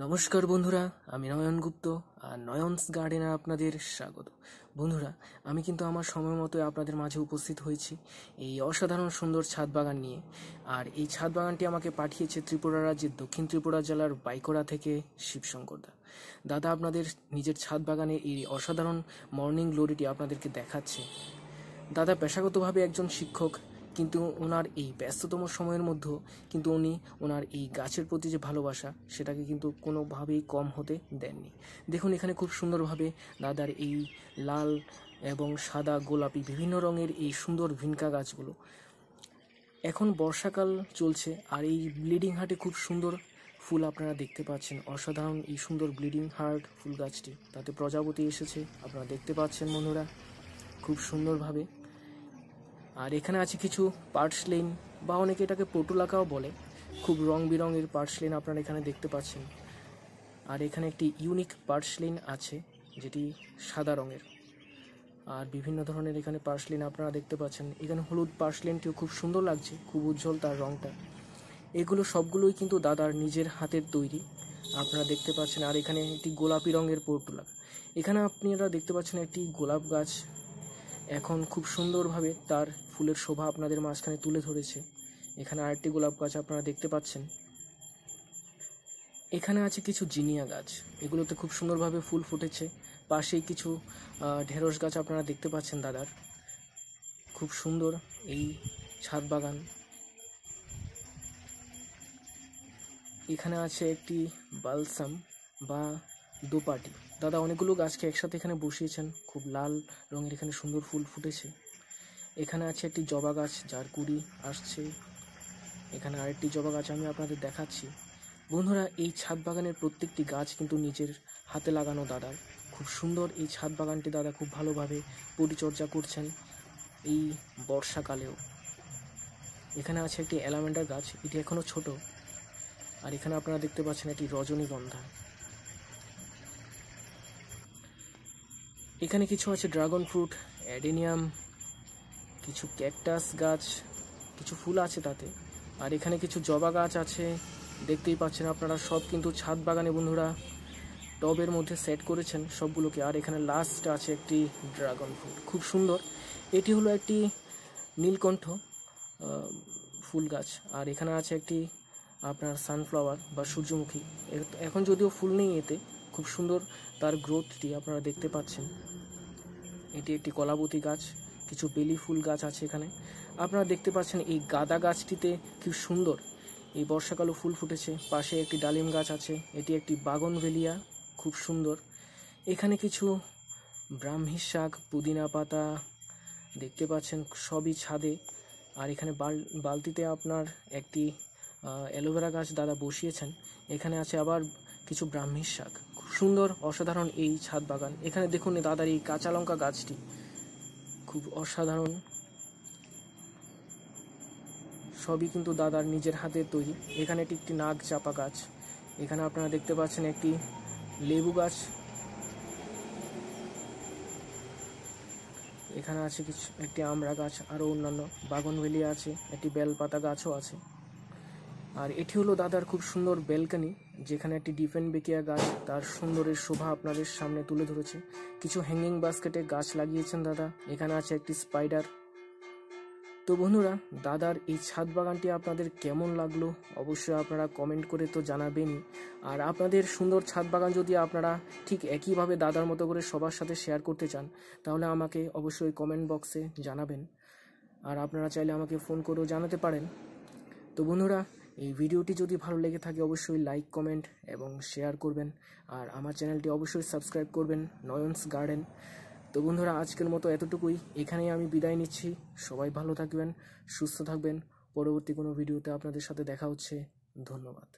নমস্কার বন্ধুরা, আমি নয়ন গুপ্ত আর নয়নস গার্ডেনে আপনাদের স্বাগত। বন্ধুরা, আমি কিন্তু আমার সময় মতো আপনাদের মাঝে উপস্থিত হয়েছি এই অসাধারণ সুন্দর ছাদ বাগান নিয়ে। আর এই ছাদ বাগানটি আমাকে পাঠিয়েছে ত্রিপুরা রাজ্যের দক্ষিণ ত্রিপুরা জেলার বাইকোড়া থেকে শিবশঙ্কর দা দাদা আপনাদের নিজের ছাদ বাগানে এই অসাধারণ মর্নিং গ্লোরিটি আপনাদেরকে দেখাচ্ছে। দাদা, পেশাগতভাবে একজন শিক্ষক কিন্তু ওনার এই ব্যস্ততম সময়ের মধ্যেও কিন্তু উনি ওনার এই গাছের প্রতি যে ভালোবাসা, সেটাকে কিন্তু কোনোভাবেই কম হতে দেননি। দেখুন এখানে খুব সুন্দরভাবে দাদার এই লাল এবং সাদা গোলাপি বিভিন্ন রঙের এই সুন্দর ভিনকা গাছগুলো। এখন বর্ষাকাল চলছে আর এই ব্লিডিং হার্টে খুব সুন্দর ফুল আপনারা দেখতে পাচ্ছেন। অসাধারণ এই সুন্দর ব্লিডিং হার্ট ফুল গাছটি। তাতে প্রজাপতি এসেছে, আপনারা দেখতে পাচ্ছেন বন্ধুরা। খুব সুন্দরভাবে আর এখানে আছে কিছু পার্টসলেন বা অনেকে এটাকে পটুলাকাও বলে। খুব রং বেরঙের পার্টসলেন আপনারা এখানে দেখতে পাচ্ছেন। আর এখানে একটি ইউনিক পার্টসলেন আছে, যেটি সাদা রঙের। আর বিভিন্ন ধরনের এখানে পার্সলিন আপনারা দেখতে পাচ্ছেন। এখানে হলুদ পার্সলিনটিও খুব সুন্দর লাগছে, খুব উজ্জ্বল তার রংটা। এগুলো সবগুলোই কিন্তু দাদার নিজের হাতের তৈরি। আপনারা দেখতে পাচ্ছেন, আর এখানে একটি গোলাপি রঙের পোর্টুলা এখানে আপনারা দেখতে পাচ্ছেন একটি গোলাপ গাছ এখন খুব সুন্দরভাবে তার ফুলের শোভা আপনাদের মাঝখানে তুলে ধরেছে। এখানে আরেকটি গোলাপ গাছ আপনারা দেখতে পাচ্ছেন। এখানে আছে কিছু জিনিয়া গাছ। এগুলোতে খুব সুন্দরভাবে ফুল ফুটেছে। পাশেই কিছু ঢেঁড়স গাছ আপনারা দেখতে পাচ্ছেন দাদার। খুব সুন্দর এই ছাদ বাগান। এখানে আছে একটি বালসাম বা দোপাটি। দাদা, অনেকগুলো গাছকে একসাথে এখানে বসিয়েছেন। খুব লাল রঙের এখানে সুন্দর ফুল ফুটেছে। এখানে আছে একটি জবা গাছ, যার কুড়ি আসছে। এখানে আরেকটি জবা গাছ আমি আপনাদের দেখাচ্ছি। বন্ধুরা, এই ছাদ বাগানের প্রত্যেকটি গাছ কিন্তু নিজের হাতে লাগানো দাদার। খুব সুন্দর এই ছাদ বাগানটি দাদা খুব ভালোভাবে পরিচর্যা করছেন এই বর্ষাকালেও। এখানে আছে একটি অ্যালামেন্ডার গাছ, এটি এখনও ছোট। আর এখানে আপনারা দেখতে পাচ্ছেন একটি রজনীগন্ধা। এখানে কিছু আছে ড্রাগন ফ্রুট অ্যাডেনিয়াম কিছু ক্যাকটাস গাছ, কিছু ফুল আছে তাতে। আর এখানে কিছু জবা গাছ আছে, দেখতেই পাচ্ছেন আপনারা, সব কিন্তু ছাদ বাগানে বন্ধুরা। টবের মধ্যে সেট করেছেন সবগুলোকে। আর এখানে লাস্ট আছে একটি ড্রাগন ফ্রুট খুব সুন্দর। এটি হলো একটি নীলকণ্ঠ ফুল গাছ। আর এখানে আছে একটি আপনার সানফ্লাওয়ার বা সূর্যমুখী। এখন যদিও ফুল নেই এতে খুব সুন্দর তার গ্রোথটি আপনারা দেখতে পাচ্ছেন। এটি একটি কলাবতী গাছ, কিছু বেলি ফুল গাছ আছে এখানে। আপনারা দেখতে পাচ্ছেন এই গাঁদা গাছটিতে কি সুন্দর। এই বর্ষাকালও ফুল ফুটেছে, পাশে একটি ডালিম গাছ আছে, এটি একটি বাগনভেলিয়া, খুব সুন্দর। এখানে কিছু ব্রাহ্মী শাক, পুদিনা পাতা দেখতে পাচ্ছেন সবই ছাদে। আর এখানে বাল, বালতিতে আপনার একটি অ্যালোভেরা গাছ দাদা বসিয়েছেন। এখানে আছে আবার কিছু ব্রাহ্মীর শাক। খুব সুন্দর, অসাধারণ এই ছাদ বাগান। এখানে দেখুন দাদার এই কাঁচা লঙ্কা গাছটি। খুব অসাধারণ। সবই কিন্তু দাদার নিজের হাতের তৈরি। এখানে এটি একটি নাগ চাপা গাছ। এখানে আপনারা দেখতে পাচ্ছেন একটি লেবু গাছ। এখানে আছে কিছু, একটি আমড়া গাছ, আরও অন্যান্য বাগনভেলি আছে, একটি বেলপাতা গাছও আছে। আর এটি হলো দাদার খুব সুন্দর বেলকানি যেখানে একটি ডিফেন বেকিয়া গাছ তার সুন্দরের শোভা আপনাদের সামনে তুলে ধরেছে। কিছু হ্যাঙ্গিং বাস্কেটে গাছ লাগিয়েছেন দাদা। এখানে আছে একটি স্পাইডার তো বন্ধুরা, দাদার এই ছাদ বাগানটি আপনাদের কেমন লাগল? অবশ্যই আপনারা কমেন্ট করে তো জানাবেনই। আর আপনাদের সুন্দর ছাদ বাগান যদি আপনারা ঠিক একইভাবে দাদার মতো করে সবার সাথে শেয়ার করতে চান, তাহলে আমাকে অবশ্যই কমেন্ট বক্সে জানাবেন। আর আপনারা চাইলে আমাকে ফোন করেও জানাতে পারেন। তো বন্ধুরা এই ভিডিওটি যদি ভালো লেগে থাকে, অবশ্যই লাইক কমেন্ট এবং শেয়ার করবেন। আর আমার চ্যানেলটি অবশ্যই সাবস্ক্রাইব করবেন, নয়নস গার্ডেন। তো বন্ধুরা, আজকের মতো এতটুকুই। এখানেই আমি বিদায় নিচ্ছি। সবাই ভালো থাকবেন, সুস্থ থাকবেন। পরবর্তী কোনো ভিডিওতে আপনাদের সাথে দেখা হচ্ছে। ধন্যবাদ।